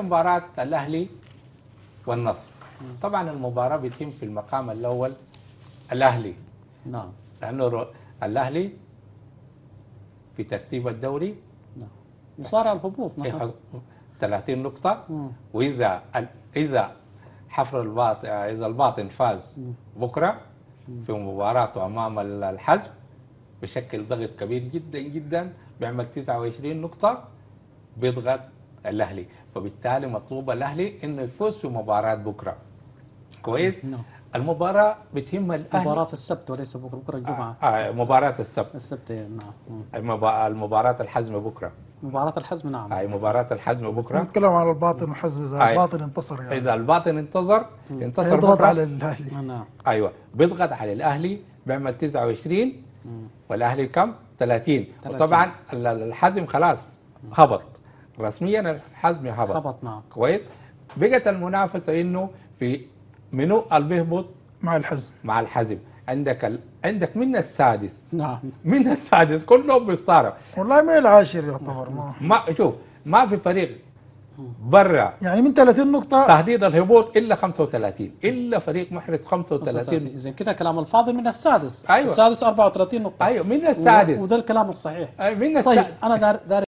مباراة الأهلي والنصر. طبعا المباراة بتتم في المقام الأول الأهلي. نعم. لأنه رو- الأهلي في ترتيب الدوري. نعم. يصارع الهبوط نعم. يحص- 30 نقطة. مم. وإذا ال- إذا حفر الباطن إذا الباطن فاز بكرة في مباراته أمام ال- الحزم بشكل ضغط كبير جدا جدا بيعمل 29 نقطة بيضغط الأهلي. فبالتالي مطلوب الأهلي إنه يفوز في مباراة بكرة. كويس؟ نعم. المباراة بتهم الأهلي. مباراة السبت وليس بكرة بكرة الجمعة. آه مباراة السبت. السبت نعم. المباراة الحزم بكرة. مباراة الحزم نعم. هاي مباراة الحزم بكرة. نتكلم على الباطن وحزم إذا أي. الباطن انتصر يعني. إذا الباطن انتصر انتصر يضغط بكرة. على الأهلي. نعم. أيوه. بيضغط على الأهلي بيعمل 29 والأهلي كم؟ 30 30. وطبعا ال- الحزم خلاص هبط. رسميا الحزم هبط هبط نعم. كويس. بقت المنافسة إنه في منو اللي بيهبط؟ مع الحزم. مع الحزم. عندك ال... عندك من السادس؟ نعم. من السادس؟ كلهم بيصارعوا والله ما العاشر يعتبر ما. ما شوف ما في فريق برا. يعني من 30 نقطة. تهديد الهبوط إلا 35 إلا فريق محرز 35 35 إذا كده كلام الفاضل من السادس. أيوة. السادس 34 نقطة. أيوه من السادس. وده الكلام الصحيح. أي من طيب السادس أنا دار, دار